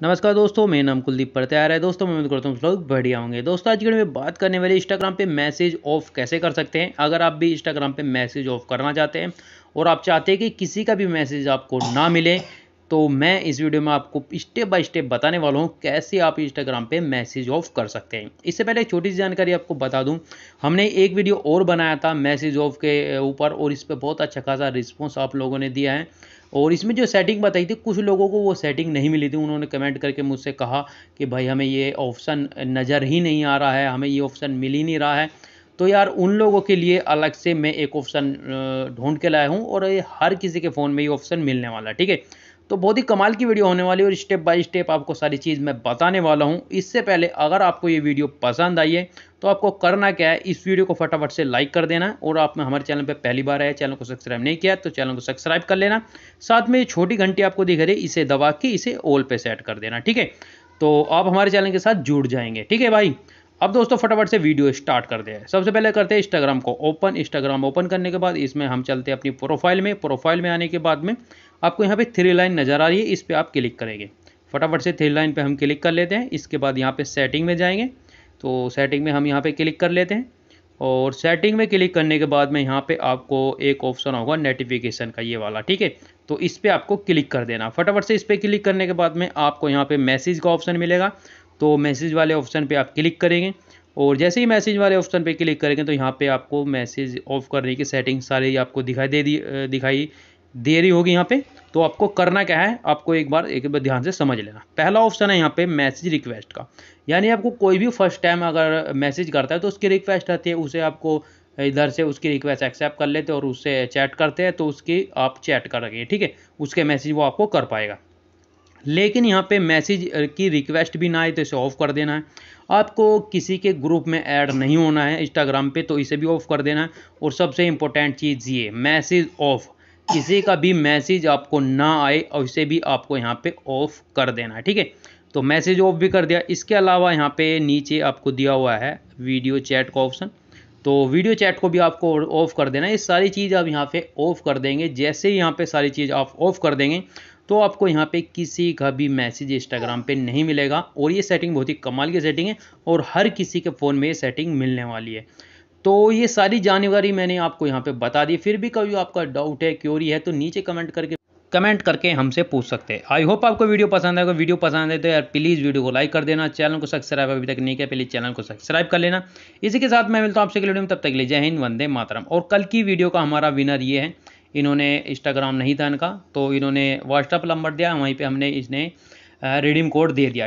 नमस्कार दोस्तों मेरा नाम कुलदीप पर तैयार है। दोस्तों, मैं उम्मीद करता हूँ लोग बढ़िया होंगे। दोस्तों, आज की में बात करने वाले इंस्टाग्राम पे मैसेज ऑफ़ कैसे कर सकते हैं। अगर आप भी इंस्टाग्राम पे मैसेज ऑफ़ करना चाहते हैं और आप चाहते हैं कि किसी का भी मैसेज आपको ना मिले तो मैं इस वीडियो में आपको स्टेप बाय स्टेप बताने वाला हूँ कैसे आप इंस्टाग्राम पे मैसेज ऑफ़ कर सकते हैं। इससे पहले छोटी सी जानकारी आपको बता दूँ, हमने एक वीडियो और बनाया था मैसेज ऑफ़ के ऊपर और इस पर बहुत अच्छा खासा रिस्पॉन्स आप लोगों ने दिया है। और इसमें जो सेटिंग बताई थी, कुछ लोगों को वो सेटिंग नहीं मिली थी। उन्होंने कमेंट करके मुझसे कहा कि भाई हमें ये ऑप्शन नज़र ही नहीं आ रहा है, हमें ये ऑप्शन मिल ही नहीं रहा है। तो यार उन लोगों के लिए अलग से मैं एक ऑप्शन ढूंढ के लाया हूँ और ये हर किसी के फ़ोन में ये ऑप्शन मिलने वाला है, ठीक है? तो बहुत ही कमाल की वीडियो होने वाली है और स्टेप बाय स्टेप आपको सारी चीज़ मैं बताने वाला हूँ। इससे पहले अगर आपको ये वीडियो पसंद आई है तो आपको करना क्या है, इस वीडियो को फटाफट से लाइक कर देना और आपने हमारे चैनल पर पहली बार आए चैनल को सब्सक्राइब नहीं किया तो चैनल को सब्सक्राइब कर लेना। साथ में ये छोटी घंटी आपको दिख रही इसे दबा के इसे ऑल पे सेट कर देना, ठीक है? तो आप हमारे चैनल के साथ जुड़ जाएँगे, ठीक है भाई? अब दोस्तों फटाफट से वीडियो स्टार्ट कर दे सबसे पहले करते हैं इंस्टाग्राम को ओपन इंस्टाग्राम ओपन करने के बाद इसमें हम चलते हैं अपनी प्रोफ़ाइल में। प्रोफ़ाइल में आने के बाद में आपको यहाँ पे थ्री लाइन नज़र आ रही है। इस पर आप क्लिक करेंगे। फटाफट से थ्री लाइन पे हम क्लिक कर लेते हैं। इसके बाद यहाँ पे सेटिंग में जाएँगे। तो सेटिंग में हम यहाँ पे क्लिक कर लेते हैं। और सेटिंग में क्लिक करने के बाद में यहाँ पे आपको एक ऑप्शन होगा नोटिफिकेशन का ये वाला, ठीक है? तो इस पर आपको क्लिक कर देना। फटाफट से इस पर क्लिक करने के बाद में आपको यहाँ पे मैसेज का ऑप्शन मिलेगा। तो मैसेज वाले ऑप्शन पे आप क्लिक करेंगे। और जैसे ही मैसेज वाले ऑप्शन पे क्लिक करेंगे तो यहाँ पे आपको मैसेज ऑफ़ करने की सेटिंग सारी आपको दिखाई दे दी दिखाई दे रही होगी यहाँ पे। तो आपको करना क्या है, आपको एक बार एक बार ध्यान से समझ लेना। पहला ऑप्शन है यहाँ पे मैसेज रिक्वेस्ट का। यानी आपको कोई भी फ़र्स्ट टाइम अगर मैसेज करता है तो उसकी रिक्वेस्ट आती है, उसे आपको इधर से उसकी रिक्वेस्ट एक्सेप्ट कर लेते हैं और उससे चैट करते हैं तो उसकी आप चैट करेंगे ठीक है? उसके मैसेज वो आपको कर पाएगा। लेकिन यहाँ पे मैसेज की रिक्वेस्ट भी ना आए तो इसे ऑफ़ कर देना है। आपको किसी के ग्रुप में ऐड नहीं होना है इंस्टाग्राम पे तो इसे भी ऑफ़ कर देना है। और सबसे इम्पोर्टेंट चीज़ ये मैसेज ऑफ़ किसी का भी मैसेज आपको ना आए, और इसे भी आपको यहाँ पे ऑफ़ कर देना है, ठीक है? तो मैसेज ऑफ़ भी कर दिया। इसके अलावा यहाँ पे नीचे आपको दिया हुआ है वीडियो चैट का ऑप्शन तो वीडियो चैट को भी आपको ऑफ़ कर देना ये सारी चीज़ आप यहाँ पे ऑफ़ कर देंगे। जैसे ही यहाँ पे सारी चीज़ आप ऑफ़ कर देंगे तो आपको यहाँ पे किसी का भी मैसेज इंस्टाग्राम पे नहीं मिलेगा। और ये सेटिंग बहुत ही कमाल की सेटिंग है और हर किसी के फ़ोन में ये सेटिंग मिलने वाली है। तो ये सारी जानकारी मैंने आपको यहाँ पे बता दी। फिर भी कभी आपका डाउट है क्योरी है तो नीचे कमेंट करके कमेंट करके हमसे पूछ सकते हैं। आई होप आपको वीडियो पसंद आएगा वीडियो पसंद है तो यार प्लीज़ वीडियो को लाइक कर देना। चैनल को सब्सक्राइब अभी तक नहीं किया प्लीज़ चैनल को सब्सक्राइब कर लेना। इसी के साथ मैं मिलता हूँ आपसे वीडियो में। तब तक ले जय हिंद, वंदे मातरम। और कल की वीडियो का हमारा विनर ये है। इन्होंने इंस्टाग्राम नहीं था इनका तो इन्होंने व्हाट्सअप नंबर दिया। वहीं पर हमने इसने रिडीम कोड दे दिया।